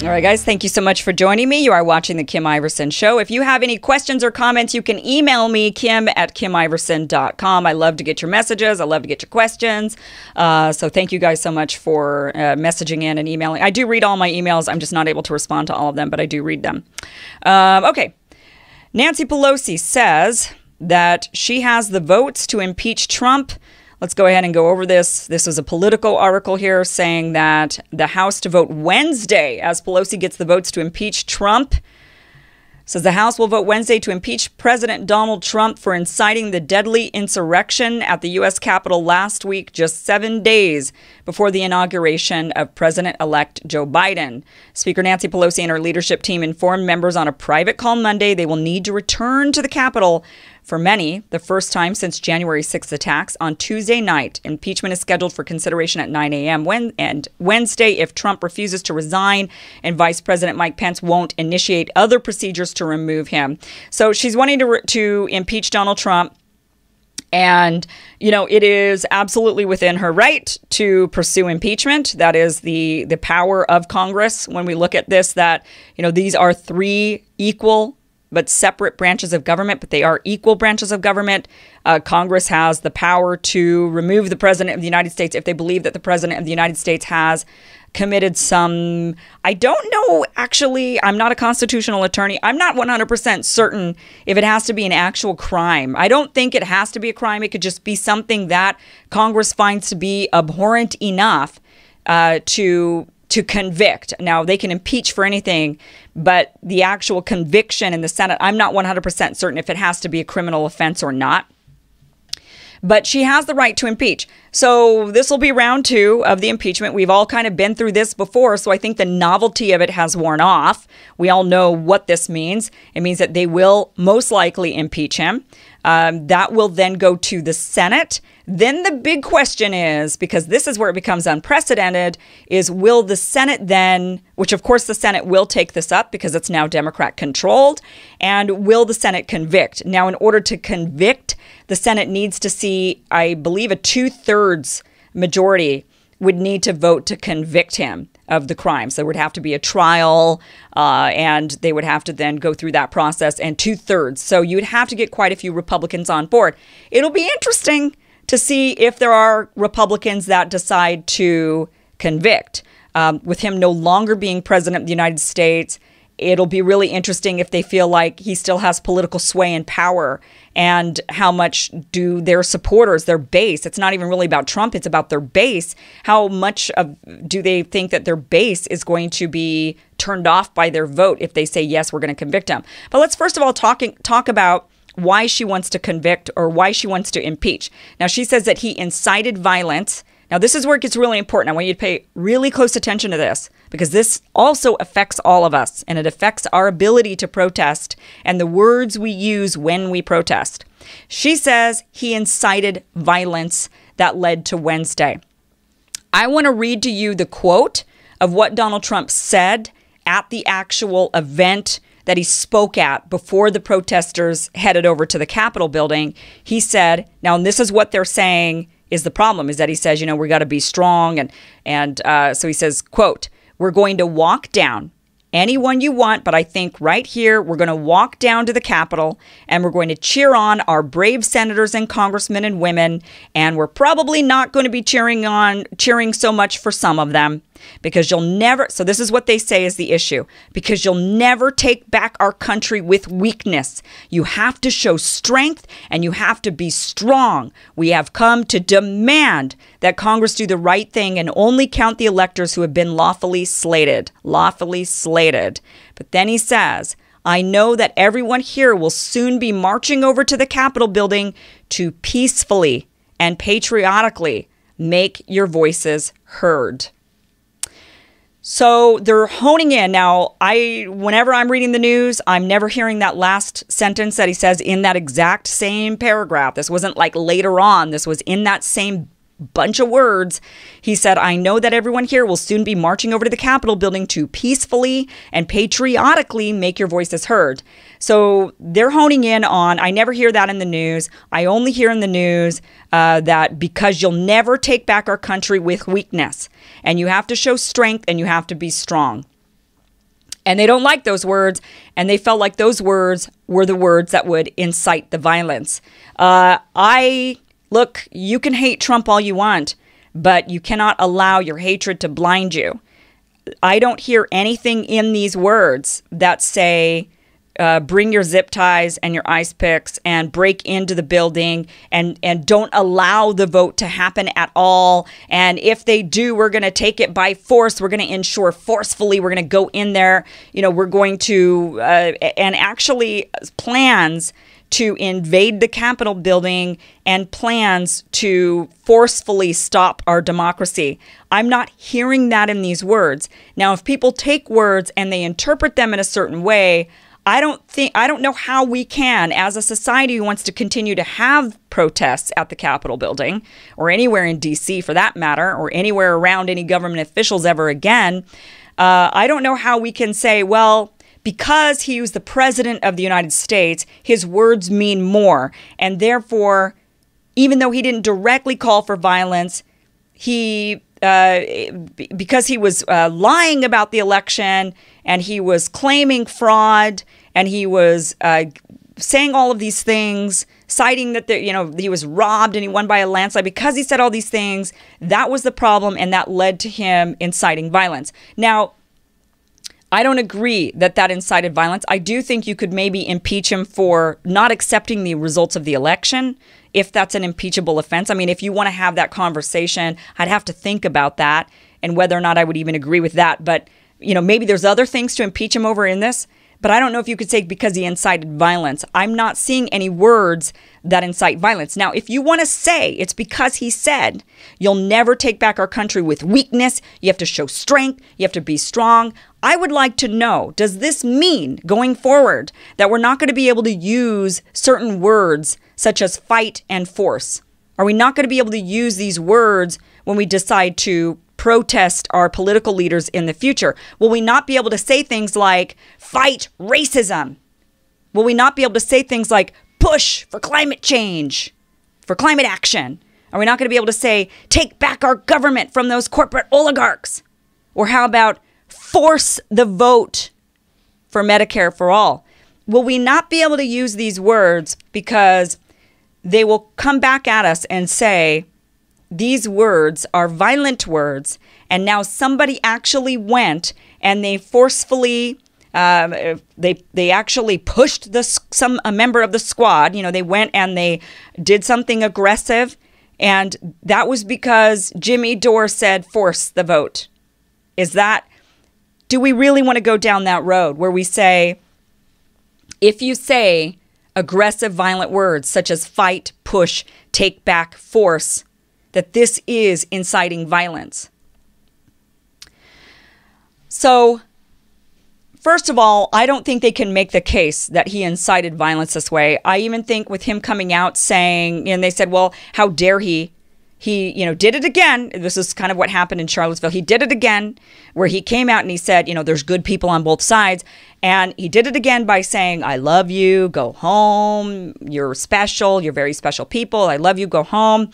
All right, guys, thank you so much for joining me. You are watching The Kim Iversen Show. If you have any questions or comments, you can email me, kim at kimiversen.com. I love to get your messages. I love to get your questions. Uh, so thank you guys so much for uh, messaging in and emailing. I do read all my emails. I'm just not able to respond to all of them, but I do read them. Um, okay. Nancy Pelosi says that she has the votes to impeach Trump Let's go ahead and go over this. This is a Politico article here saying that the House to vote Wednesday as Pelosi gets the votes to impeach Trump. Says the House will vote Wednesday to impeach President Donald Trump for inciting the deadly insurrection at the U.S. Capitol last week, just seven days before the inauguration of President elect Joe Biden. Speaker Nancy Pelosi and her leadership team informed members on a private call Monday they will need to return to the Capitol for many, the first time since January 6th attacks on Tuesday night, impeachment is scheduled for consideration at 9 a.m. When, and Wednesday if Trump refuses to resign and Vice President Mike Pence won't initiate other procedures to remove him. So she's wanting to, to impeach Donald Trump. And, you know, it is absolutely within her right to pursue impeachment. That is the, the power of Congress. When we look at this, that, you know, these are three equal but separate branches of government, but they are equal branches of government. Uh, Congress has the power to remove the President of the United States if they believe that the President of the United States has committed some. I don't know, actually, I'm not a constitutional attorney. I'm not 100% certain if it has to be an actual crime. I don't think it has to be a crime. It could just be something that Congress finds to be abhorrent enough uh, to to convict. Now, they can impeach for anything, but the actual conviction in the Senate, I'm not 100% certain if it has to be a criminal offense or not. But she has the right to impeach. So this will be round two of the impeachment. We've all kind of been through this before, so I think the novelty of it has worn off. We all know what this means. It means that they will most likely impeach him. Um, that will then go to the Senate. Then the big question is because this is where it becomes unprecedented is will the Senate then, which of course the Senate will take this up because it's now Democrat controlled, and will the Senate convict? Now, in order to convict, the Senate needs to see, I believe, a two thirds majority would need to vote to convict him of the crimes. There would have to be a trial, uh, and they would have to then go through that process, and two thirds. So you would have to get quite a few Republicans on board. It'll be interesting to see if there are Republicans that decide to convict. Um, with him no longer being president of the United States, it'll be really interesting if they feel like he still has political sway and power and how much do their supporters their base it's not even really about trump it's about their base how much of do they think that their base is going to be turned off by their vote if they say yes we're going to convict him but let's first of all talk, talk about why she wants to convict or why she wants to impeach. Now, she says that he incited violence. Now, this is where it gets really important. I want you to pay really close attention to this because this also affects all of us and it affects our ability to protest and the words we use when we protest. She says he incited violence that led to Wednesday. I want to read to you the quote of what Donald Trump said at the actual event that he spoke at before the protesters headed over to the Capitol building, he said, now, and this is what they're saying is the problem, is that he says, you know, we got to be strong. And, and uh, so he says, quote, we're going to walk down anyone you want, but I think right here we're going to walk down to the Capitol and we're going to cheer on our brave senators and congressmen and women. And we're probably not going to be cheering on, cheering so much for some of them because you'll never, so this is what they say is the issue, because you'll never take back our country with weakness. You have to show strength and you have to be strong. We have come to demand that Congress do the right thing and only count the electors who have been lawfully slated. Lawfully slated. But then he says, I know that everyone here will soon be marching over to the Capitol building to peacefully and patriotically make your voices heard. So they're honing in. Now, I whenever I'm reading the news, I'm never hearing that last sentence that he says in that exact same paragraph. This wasn't like later on. This was in that same bunch of words. He said, I know that everyone here will soon be marching over to the Capitol building to peacefully and patriotically make your voices heard. So they're honing in on, I never hear that in the news. I only hear in the news uh, that because you'll never take back our country with weakness, and you have to show strength and you have to be strong. And they don't like those words, and they felt like those words were the words that would incite the violence. Uh, I look, you can hate Trump all you want, but you cannot allow your hatred to blind you. I don't hear anything in these words that say, uh, bring your zip ties and your ice picks and break into the building and and don't allow the vote to happen at all. And if they do we're going to take it by force. We're going to ensure forcefully we're going to go in there. You know we're going to uh, and actually plans to invade the Capitol building and plans to forcefully stop our democracy. I'm not hearing that in these words. Now, if people take words and they interpret them in a certain way, I don't think I don't know how we can, as a society who wants to continue to have protests at the Capitol building or anywhere in D.C. for that matter, or anywhere around any government officials ever again. Uh, I don't know how we can say, well, because he was the president of the United States, his words mean more, and therefore, even though he didn't directly call for violence, he uh, because he was uh, lying about the election and he was claiming fraud and he was uh, saying all of these things, citing that you know he was robbed and he won by a landslide because he said all these things. That was the problem, and that led to him inciting violence. Now. I don't agree that that incited violence. I do think you could maybe impeach him for not accepting the results of the election if that's an impeachable offense. I mean, if you want to have that conversation, I'd have to think about that and whether or not I would even agree with that. But, you know, maybe there's other things to impeach him over in this. But I don't know if you could say because he incited violence. I'm not seeing any words that incite violence. Now, if you want to say it's because he said, you'll never take back our country with weakness, you have to show strength, you have to be strong. I would like to know does this mean going forward that we're not going to be able to use certain words such as fight and force? Are we not going to be able to use these words when we decide to protest our political leaders in the future? Will we not be able to say things like fight racism? Will we not be able to say things like push for climate change, for climate action? Are we not going to be able to say take back our government from those corporate oligarchs? Or how about force the vote for Medicare for all? Will we not be able to use these words because they will come back at us and say, these words are violent words, and now somebody actually went and they forcefully um, they they actually pushed the some a member of the squad. You know, they went and they did something aggressive, and that was because Jimmy Dore said force the vote. Is that? Do we really want to go down that road where we say, if you say aggressive, violent words such as fight, push, take back, force, that this is inciting violence. So, first of all, I don't think they can make the case that he incited violence this way. I even think with him coming out saying, and they said, well, how dare he? He, you know, did it again. This is kind of what happened in Charlottesville. He did it again, where he came out and he said, you know, there's good people on both sides. And he did it again by saying, I love you, go home, you're special, you're very special people, I love you, go home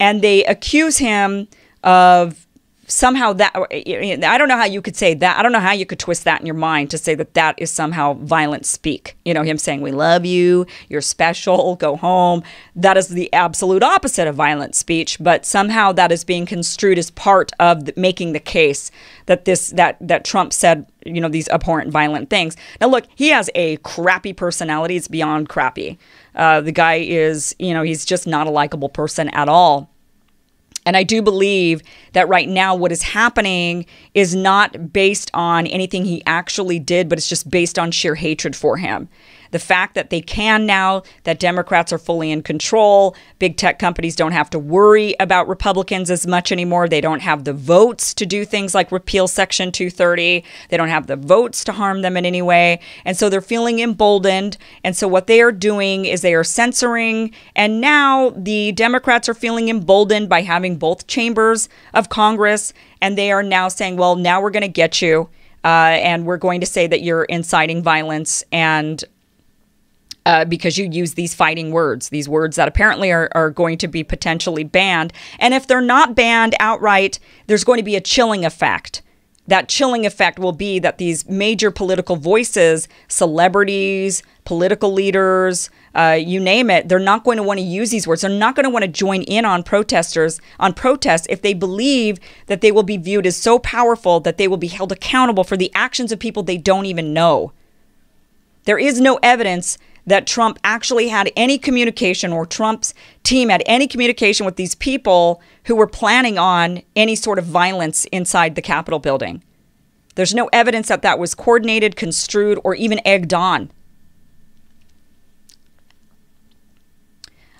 and they accuse him of somehow that I don't know how you could say that. I don't know how you could twist that in your mind to say that that is somehow violent speak. You know, him saying we love you, you're special, go home. That is the absolute opposite of violent speech, but somehow that is being construed as part of the, making the case that this that that Trump said, you know, these abhorrent violent things. Now look, he has a crappy personality. It's beyond crappy. Uh, the guy is, you know, he's just not a likable person at all. And I do believe that right now, what is happening is not based on anything he actually did, but it's just based on sheer hatred for him the fact that they can now, that Democrats are fully in control, big tech companies don't have to worry about Republicans as much anymore. They don't have the votes to do things like repeal Section 230. They don't have the votes to harm them in any way. And so they're feeling emboldened. And so what they are doing is they are censoring. And now the Democrats are feeling emboldened by having both chambers of Congress. And they are now saying, well, now we're going to get you. Uh, and we're going to say that you're inciting violence and uh, because you use these fighting words, these words that apparently are, are going to be potentially banned. And if they're not banned outright, there's going to be a chilling effect that chilling effect will be that these major political voices, celebrities, political leaders, uh, you name it, they're not going to want to use these words. They're not going to want to join in on protesters on protests if they believe that they will be viewed as so powerful that they will be held accountable for the actions of people they don't even know. There is no evidence that Trump actually had any communication or Trump's team had any communication with these people who were planning on any sort of violence inside the Capitol building. There's no evidence that that was coordinated, construed, or even egged on.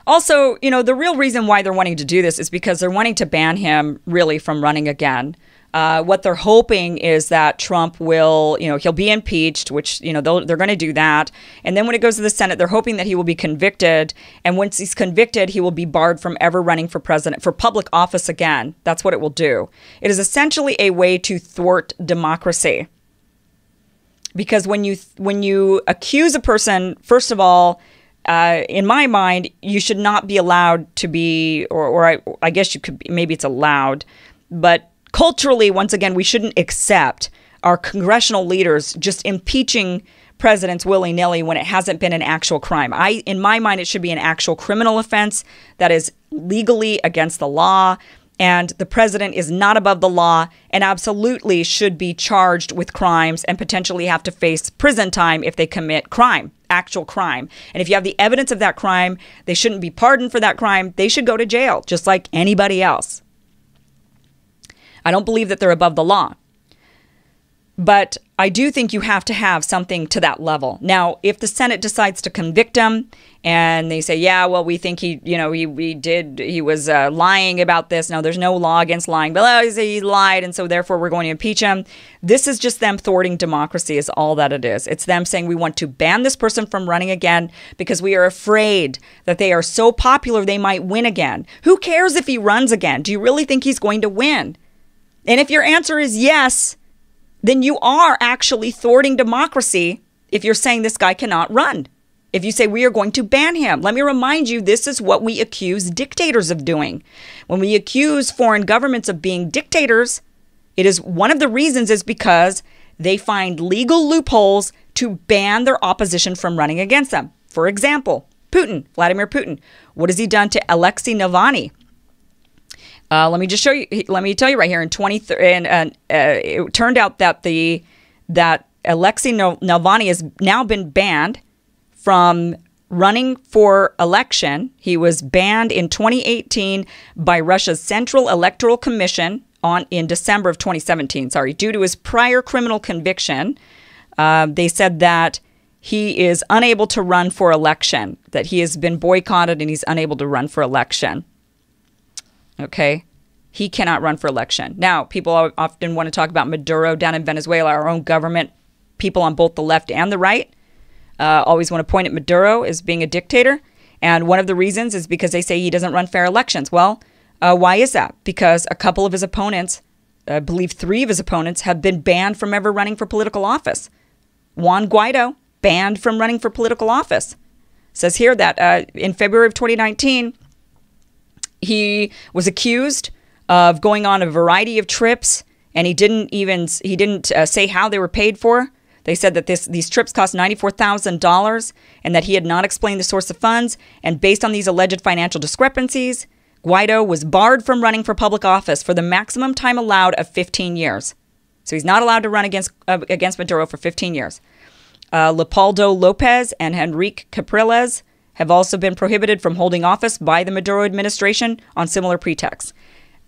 Also, you know, the real reason why they're wanting to do this is because they're wanting to ban him really from running again. Uh, what they're hoping is that Trump will, you know, he'll be impeached, which, you know, they're going to do that. And then when it goes to the Senate, they're hoping that he will be convicted. And once he's convicted, he will be barred from ever running for president, for public office again. That's what it will do. It is essentially a way to thwart democracy. Because when you when you accuse a person, first of all, uh, in my mind, you should not be allowed to be, or, or I, I guess you could, maybe it's allowed, but culturally, once again, we shouldn't accept our congressional leaders just impeaching presidents willy nilly when it hasn't been an actual crime. I, in my mind, it should be an actual criminal offense that is legally against the law. And the president is not above the law and absolutely should be charged with crimes and potentially have to face prison time if they commit crime, actual crime. And if you have the evidence of that crime, they shouldn't be pardoned for that crime. They should go to jail just like anybody else. I don't believe that they're above the law. But I do think you have to have something to that level. Now, if the Senate decides to convict him and they say, yeah, well, we think he, you know, he, he did, he was uh, lying about this. No, there's no law against lying, but oh, he lied, and so therefore we're going to impeach him. This is just them thwarting democracy, is all that it is. It's them saying we want to ban this person from running again because we are afraid that they are so popular they might win again. Who cares if he runs again? Do you really think he's going to win? And if your answer is yes, then you are actually thwarting democracy if you're saying this guy cannot run. If you say we are going to ban him, let me remind you this is what we accuse dictators of doing. When we accuse foreign governments of being dictators, it is one of the reasons is because they find legal loopholes to ban their opposition from running against them. For example, Putin, Vladimir Putin. What has he done to Alexei Navalny? Uh, let me just show you. Let me tell you right here. In 20, and uh, uh, it turned out that the that Alexei Navalny has now been banned from running for election. He was banned in 2018 by Russia's Central Electoral Commission on in December of 2017. Sorry, due to his prior criminal conviction, uh, they said that he is unable to run for election. That he has been boycotted and he's unable to run for election. Okay. He cannot run for election. Now, people often want to talk about Maduro down in Venezuela, our own government, people on both the left and the right uh, always want to point at Maduro as being a dictator. And one of the reasons is because they say he doesn't run fair elections. Well, uh, why is that? Because a couple of his opponents, I believe three of his opponents, have been banned from ever running for political office. Juan Guaido, banned from running for political office. says here that uh, in February of 2019, he was accused of going on a variety of trips, and he didn't even he didn't uh, say how they were paid for. They said that this these trips cost ninety four thousand dollars, and that he had not explained the source of funds. And based on these alleged financial discrepancies, Guaido was barred from running for public office for the maximum time allowed of fifteen years. So he's not allowed to run against uh, against Maduro for fifteen years. Uh, Leopoldo Lopez and Henrique Capriles have also been prohibited from holding office by the Maduro administration on similar pretexts.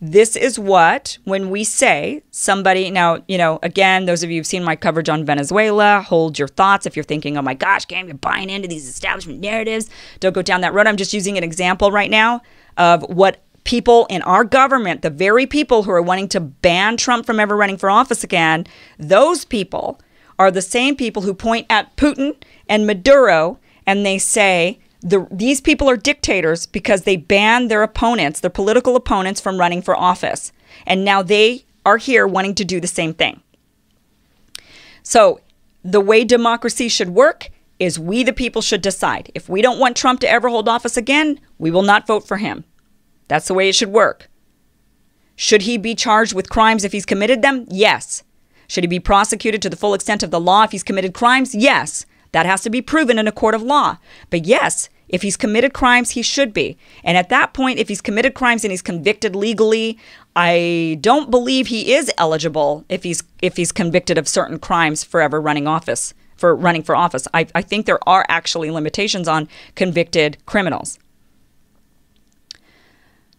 This is what, when we say somebody, now, you know, again, those of you who've seen my coverage on Venezuela, hold your thoughts. If you're thinking, oh my gosh, Cam, you're buying into these establishment narratives, don't go down that road. I'm just using an example right now of what people in our government, the very people who are wanting to ban Trump from ever running for office again, those people are the same people who point at Putin and Maduro and they say, the, these people are dictators because they banned their opponents, their political opponents, from running for office. And now they are here wanting to do the same thing. So, the way democracy should work is we, the people, should decide. If we don't want Trump to ever hold office again, we will not vote for him. That's the way it should work. Should he be charged with crimes if he's committed them? Yes. Should he be prosecuted to the full extent of the law if he's committed crimes? Yes. That has to be proven in a court of law. But yes, if he's committed crimes, he should be. And at that point, if he's committed crimes and he's convicted legally, I don't believe he is eligible if he's if he's convicted of certain crimes forever running office for running for office. I, I think there are actually limitations on convicted criminals.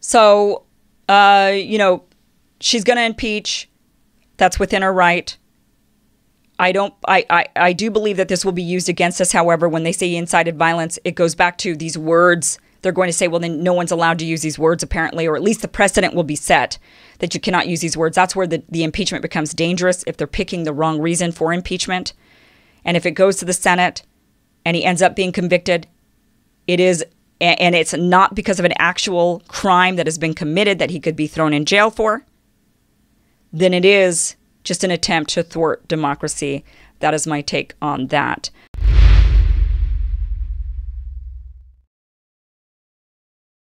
So, uh, you know, she's going to impeach. That's within her right. I don't I, I I do believe that this will be used against us. However, when they say incited violence, it goes back to these words. They're going to say, well, then no one's allowed to use these words, apparently, or at least the precedent will be set that you cannot use these words. That's where the, the impeachment becomes dangerous if they're picking the wrong reason for impeachment. And if it goes to the Senate and he ends up being convicted, it is and it's not because of an actual crime that has been committed that he could be thrown in jail for, then it is just an attempt to thwart democracy. That is my take on that.